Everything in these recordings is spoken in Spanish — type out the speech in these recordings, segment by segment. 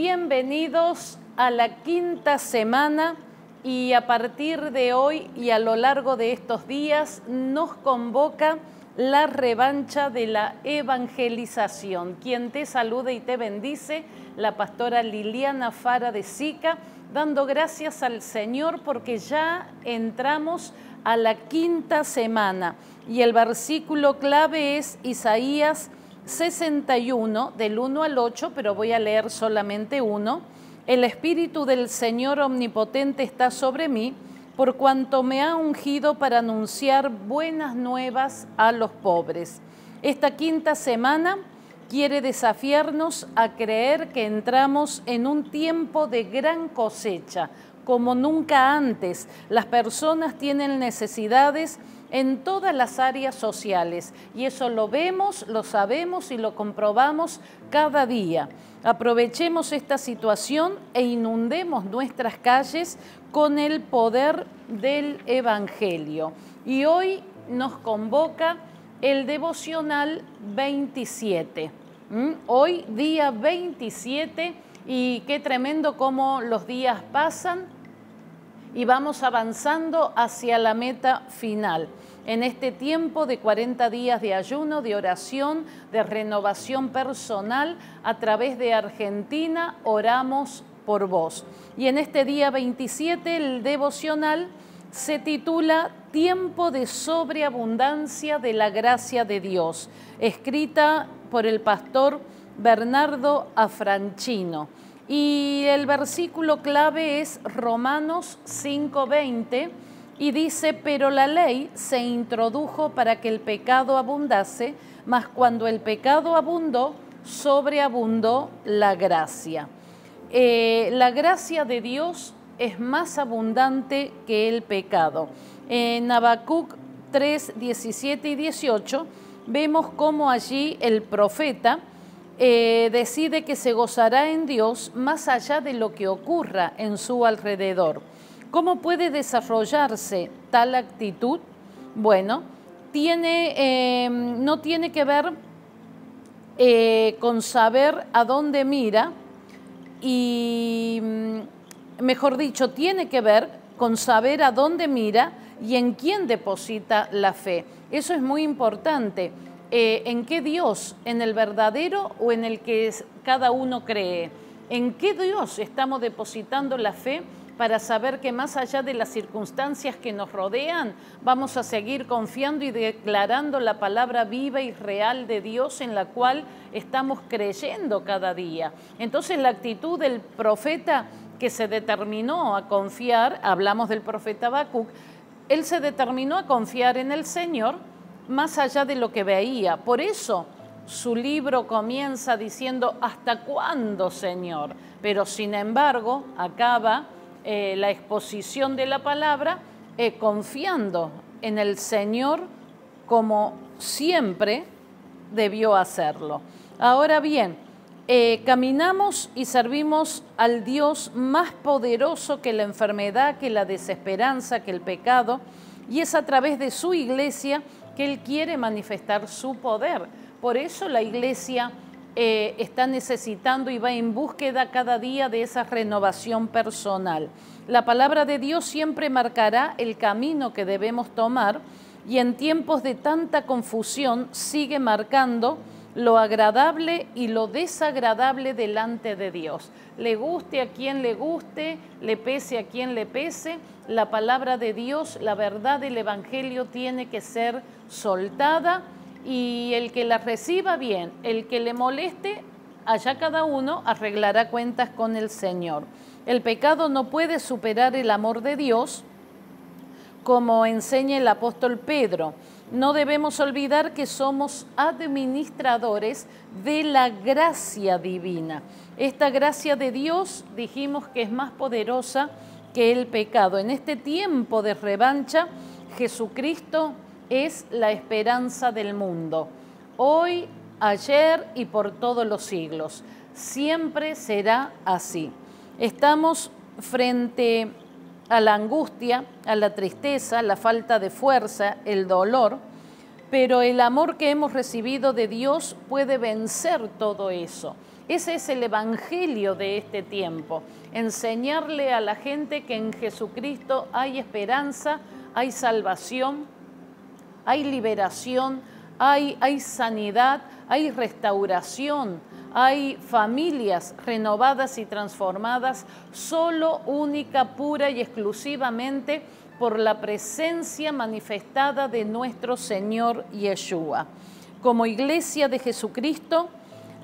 Bienvenidos a la quinta semana y a partir de hoy y a lo largo de estos días nos convoca la revancha de la evangelización. Quien te saluda y te bendice, la pastora Liliana Fara de Sica, dando gracias al Señor porque ya entramos a la quinta semana y el versículo clave es Isaías 61, del 1 al 8, pero voy a leer solamente uno. El Espíritu del Señor Omnipotente está sobre mí, por cuanto me ha ungido para anunciar buenas nuevas a los pobres. Esta quinta semana quiere desafiarnos a creer que entramos en un tiempo de gran cosecha, como nunca antes. Las personas tienen necesidades en todas las áreas sociales y eso lo vemos, lo sabemos y lo comprobamos cada día. Aprovechemos esta situación e inundemos nuestras calles con el poder del Evangelio. Y hoy nos convoca el devocional 27. Hoy día 27 y qué tremendo cómo los días pasan y vamos avanzando hacia la meta final. En este tiempo de 40 días de ayuno, de oración, de renovación personal, a través de Argentina, oramos por vos. Y en este día 27, el devocional se titula Tiempo de sobreabundancia de la gracia de Dios, escrita por el pastor Bernardo Afranchino. Y el versículo clave es Romanos 5:20 y dice, pero la ley se introdujo para que el pecado abundase, mas cuando el pecado abundó, sobreabundó la gracia. Eh, la gracia de Dios es más abundante que el pecado. En Habacuc 3, 17 y 18 vemos cómo allí el profeta eh, decide que se gozará en Dios más allá de lo que ocurra en su alrededor. ¿Cómo puede desarrollarse tal actitud? Bueno, tiene, em, no tiene que ver eh, con saber a dónde mira y, mm, mejor dicho, tiene que ver con saber a dónde mira y en quién deposita la fe. Eso es muy importante eh, en qué Dios, en el verdadero o en el que cada uno cree. ¿En qué Dios estamos depositando la fe para saber que más allá de las circunstancias que nos rodean, vamos a seguir confiando y declarando la palabra viva y real de Dios en la cual estamos creyendo cada día? Entonces la actitud del profeta que se determinó a confiar, hablamos del profeta Habacuc, él se determinó a confiar en el Señor más allá de lo que veía. Por eso su libro comienza diciendo, ¿hasta cuándo, Señor? Pero sin embargo, acaba eh, la exposición de la palabra eh, confiando en el Señor como siempre debió hacerlo. Ahora bien, eh, caminamos y servimos al Dios más poderoso que la enfermedad, que la desesperanza, que el pecado, y es a través de su iglesia que Él quiere manifestar su poder. Por eso la iglesia eh, está necesitando y va en búsqueda cada día de esa renovación personal. La palabra de Dios siempre marcará el camino que debemos tomar y en tiempos de tanta confusión sigue marcando lo agradable y lo desagradable delante de Dios. Le guste a quien le guste, le pese a quien le pese, la palabra de Dios, la verdad del Evangelio tiene que ser soltada y el que la reciba bien, el que le moleste, allá cada uno arreglará cuentas con el Señor. El pecado no puede superar el amor de Dios, como enseña el apóstol Pedro. No debemos olvidar que somos administradores de la gracia divina. Esta gracia de Dios dijimos que es más poderosa que el pecado. En este tiempo de revancha, Jesucristo es la esperanza del mundo, hoy, ayer y por todos los siglos. Siempre será así. Estamos frente a la angustia, a la tristeza, la falta de fuerza, el dolor, pero el amor que hemos recibido de Dios puede vencer todo eso. Ese es el Evangelio de este tiempo, enseñarle a la gente que en Jesucristo hay esperanza, hay salvación, hay liberación, hay, hay sanidad, hay restauración, hay familias renovadas y transformadas solo, única, pura y exclusivamente por la presencia manifestada de nuestro Señor Yeshua. Como iglesia de Jesucristo,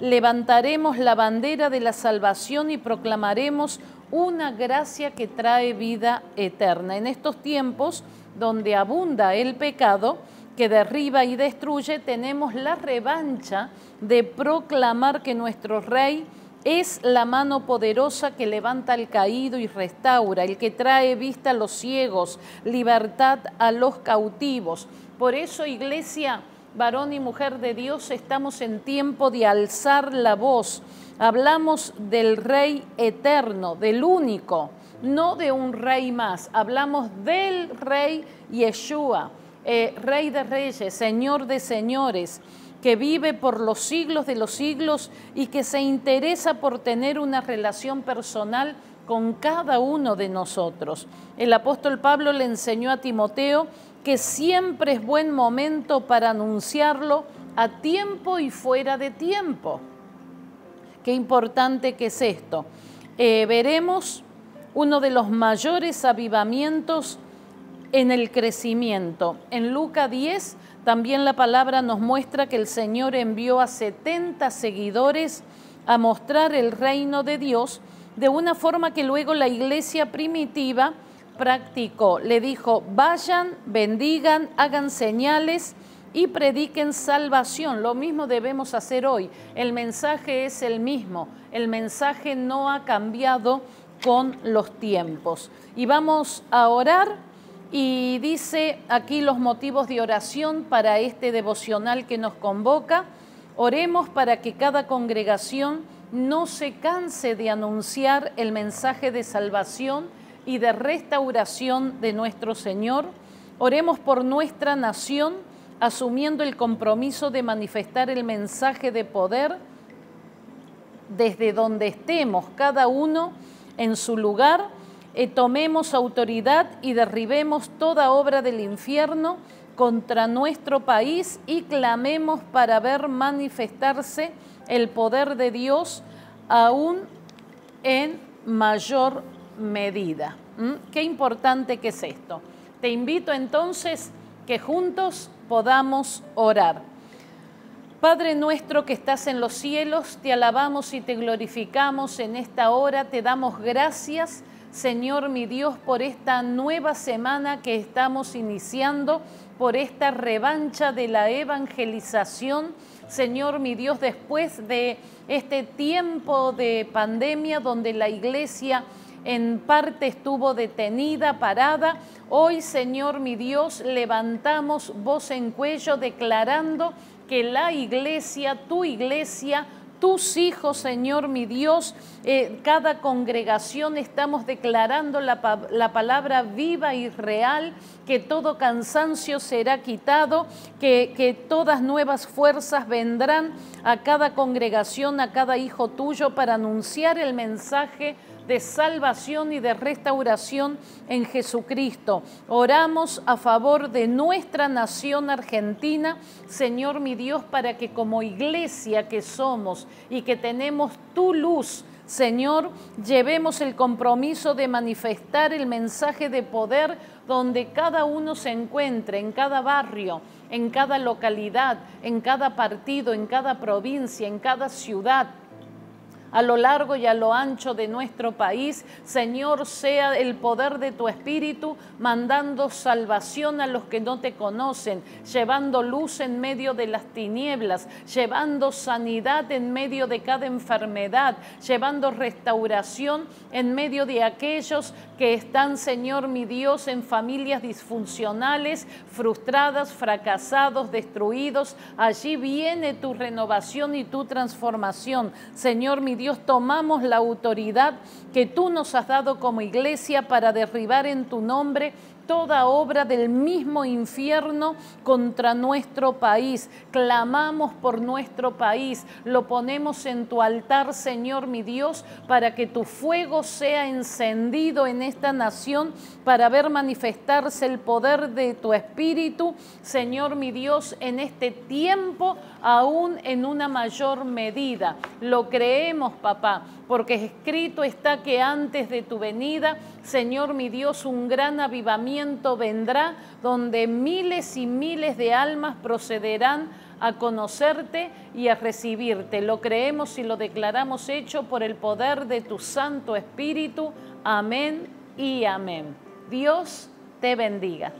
levantaremos la bandera de la salvación y proclamaremos una gracia que trae vida eterna. En estos tiempos donde abunda el pecado, que derriba y destruye, tenemos la revancha de proclamar que nuestro Rey es la mano poderosa que levanta al caído y restaura, el que trae vista a los ciegos, libertad a los cautivos. Por eso, iglesia, varón y mujer de Dios, estamos en tiempo de alzar la voz. Hablamos del Rey eterno, del único, no de un rey más. Hablamos del Rey Yeshua, eh, Rey de reyes, Señor de señores que vive por los siglos de los siglos y que se interesa por tener una relación personal con cada uno de nosotros. El apóstol Pablo le enseñó a Timoteo que siempre es buen momento para anunciarlo a tiempo y fuera de tiempo. Qué importante que es esto. Eh, veremos uno de los mayores avivamientos en el crecimiento. En Lucas 10 también la palabra nos muestra que el Señor envió a 70 seguidores a mostrar el reino de Dios de una forma que luego la iglesia primitiva practicó. Le dijo, vayan, bendigan, hagan señales y prediquen salvación. Lo mismo debemos hacer hoy. El mensaje es el mismo. El mensaje no ha cambiado con los tiempos. Y vamos a orar y dice aquí los motivos de oración para este devocional que nos convoca. Oremos para que cada congregación no se canse de anunciar el mensaje de salvación y de restauración de nuestro Señor. Oremos por nuestra nación, asumiendo el compromiso de manifestar el mensaje de poder desde donde estemos, cada uno en su lugar tomemos autoridad y derribemos toda obra del infierno contra nuestro país y clamemos para ver manifestarse el poder de Dios aún en mayor medida. ¿Mm? Qué importante que es esto. Te invito entonces que juntos podamos orar. Padre nuestro que estás en los cielos, te alabamos y te glorificamos en esta hora, te damos gracias Señor mi Dios, por esta nueva semana que estamos iniciando, por esta revancha de la evangelización. Señor mi Dios, después de este tiempo de pandemia donde la iglesia en parte estuvo detenida, parada, hoy Señor mi Dios, levantamos voz en cuello declarando que la iglesia, tu iglesia, tus hijos, Señor mi Dios, eh, cada congregación estamos declarando la, la palabra viva y real, que todo cansancio será quitado, que, que todas nuevas fuerzas vendrán a cada congregación, a cada hijo tuyo para anunciar el mensaje de salvación y de restauración en Jesucristo. Oramos a favor de nuestra nación argentina, Señor mi Dios, para que como iglesia que somos y que tenemos tu luz, Señor, llevemos el compromiso de manifestar el mensaje de poder donde cada uno se encuentre, en cada barrio, en cada localidad, en cada partido, en cada provincia, en cada ciudad a lo largo y a lo ancho de nuestro país. Señor, sea el poder de tu Espíritu mandando salvación a los que no te conocen, llevando luz en medio de las tinieblas, llevando sanidad en medio de cada enfermedad, llevando restauración en medio de aquellos que están, Señor mi Dios, en familias disfuncionales, frustradas, fracasados, destruidos. Allí viene tu renovación y tu transformación. Señor mi Dios, Dios, tomamos la autoridad que tú nos has dado como iglesia para derribar en tu nombre toda obra del mismo infierno contra nuestro país. Clamamos por nuestro país, lo ponemos en tu altar, Señor mi Dios, para que tu fuego sea encendido en esta nación, para ver manifestarse el poder de tu Espíritu, Señor mi Dios, en este tiempo, aún en una mayor medida. Lo creemos, papá, porque escrito está que antes de tu venida, Señor mi Dios, un gran avivamiento vendrá donde miles y miles de almas procederán a conocerte y a recibirte. Lo creemos y lo declaramos hecho por el poder de tu Santo Espíritu. Amén y amén. Dios te bendiga.